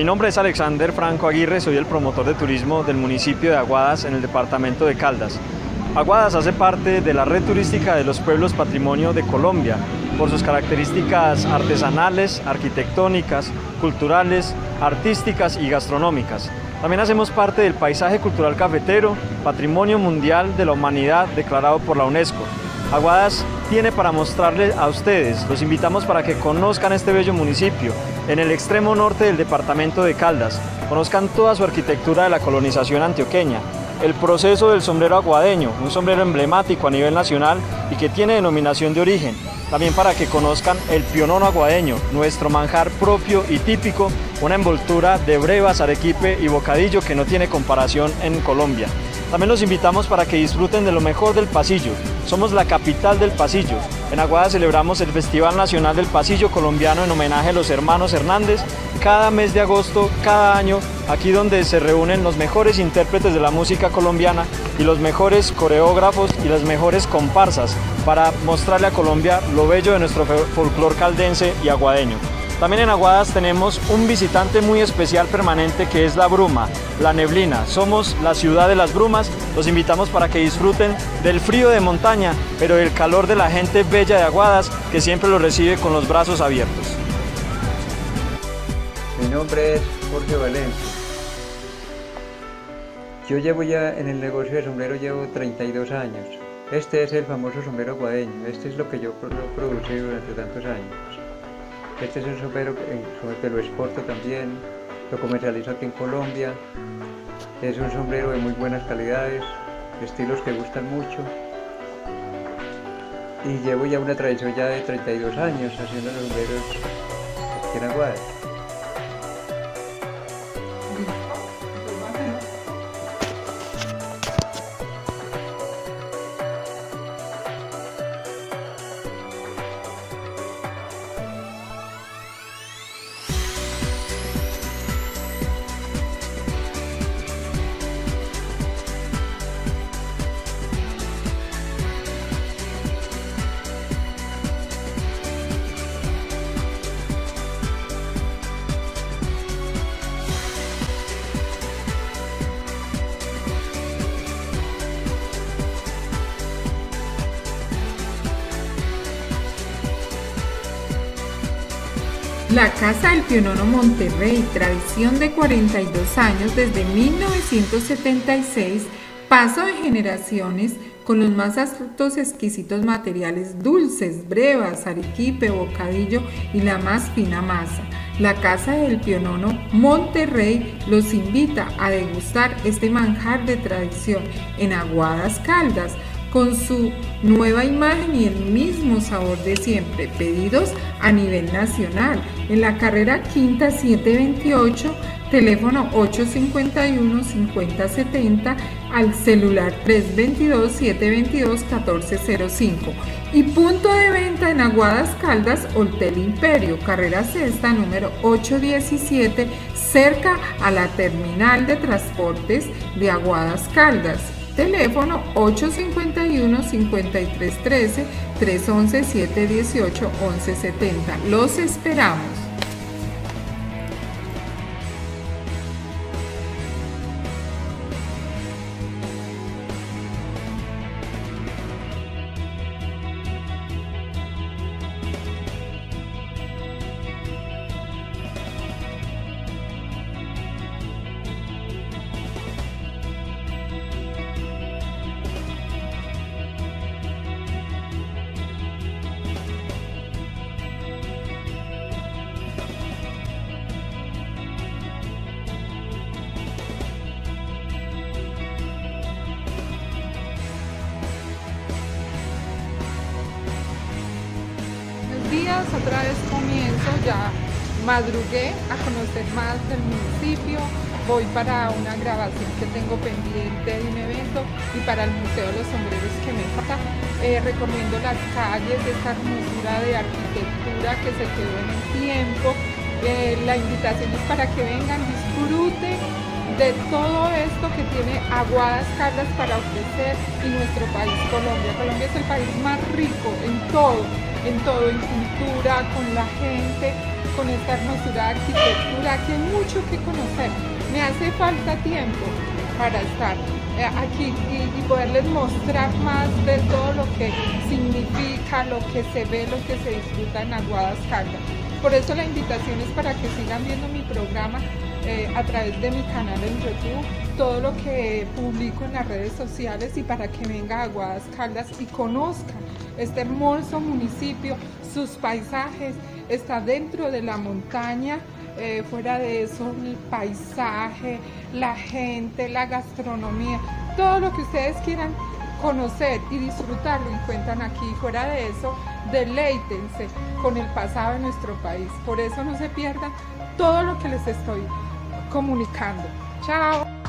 Mi nombre es Alexander Franco Aguirre, soy el promotor de turismo del municipio de Aguadas en el departamento de Caldas. Aguadas hace parte de la red turística de los pueblos patrimonio de Colombia por sus características artesanales, arquitectónicas, culturales, artísticas y gastronómicas. También hacemos parte del paisaje cultural cafetero, patrimonio mundial de la humanidad declarado por la UNESCO. Aguadas tiene para mostrarles a ustedes, los invitamos para que conozcan este bello municipio en el extremo norte del departamento de Caldas, conozcan toda su arquitectura de la colonización antioqueña, el proceso del sombrero aguadeño, un sombrero emblemático a nivel nacional y que tiene denominación de origen. También para que conozcan el pionono aguadeño, nuestro manjar propio y típico, una envoltura de brevas, arequipe y bocadillo que no tiene comparación en Colombia. También los invitamos para que disfruten de lo mejor del pasillo. Somos la capital del pasillo. En Aguada celebramos el Festival Nacional del Pasillo Colombiano en homenaje a los hermanos Hernández cada mes de agosto, cada año, aquí donde se reúnen los mejores intérpretes de la música colombiana y los mejores coreógrafos y las mejores comparsas para mostrarle a Colombia lo bello de nuestro folclor caldense y aguadeño. También en Aguadas tenemos un visitante muy especial permanente que es la bruma, la neblina. Somos la ciudad de las brumas. Los invitamos para que disfruten del frío de montaña, pero del calor de la gente bella de Aguadas que siempre lo recibe con los brazos abiertos. Mi nombre es Jorge Valencia. Yo llevo ya en el negocio de sombrero llevo 32 años. Este es el famoso sombrero guadeño. Este es lo que yo producí durante tantos años. Este es un sombrero que lo exporto también, lo comercializo aquí en Colombia. Es un sombrero de muy buenas calidades, estilos que gustan mucho. Y llevo ya una tradición ya de 32 años haciendo sombreros aquí en Aguada. La Casa del Pionono Monterrey, tradición de 42 años desde 1976, paso de generaciones con los más altos exquisitos materiales dulces, brevas, arequipe, bocadillo y la más fina masa. La Casa del Pionono Monterrey los invita a degustar este manjar de tradición en Aguadas Caldas, con su nueva imagen y el mismo sabor de siempre, pedidos a nivel nacional. En la carrera quinta 728, teléfono 851-5070 al celular 322-722-1405 y punto de venta en Aguadas Caldas, Hotel Imperio, carrera sexta número 817, cerca a la terminal de transportes de Aguadas Caldas Teléfono 851-5313, 311-718-1170. Los esperamos. Otra vez comienzo, ya madrugué a conocer más del municipio, voy para una grabación que tengo pendiente de un evento y para el Museo de los Sombreros que me falta. Eh, recomiendo las calles, esta hermosura de arquitectura que se quedó en el tiempo. Eh, la invitación es para que vengan, disfruten de todo esto que tiene Aguadas Caldas para ofrecer y nuestro país Colombia. Colombia es el país más rico en todo en todo, en cultura, con la gente, con esta hermosura de arquitectura, que hay mucho que conocer. Me hace falta tiempo para estar eh, aquí y, poderles mostrar más de todo lo que significa, lo que se ve, lo que se disfruta en Aguadas Caldas. Por eso la invitación es para que sigan viendo mi programa eh, a través de mi canal en YouTube, todo lo que publico en las redes sociales y para que venga a Aguadas Caldas y conozcan este hermoso municipio, sus paisajes, está dentro de la montaña, eh, fuera de eso el paisaje, la gente, la gastronomía, todo lo que ustedes quieran conocer y disfrutar lo encuentran aquí. Fuera de eso, deleítense con el pasado de nuestro país. Por eso no se pierdan todo lo que les estoy comunicando. Chao.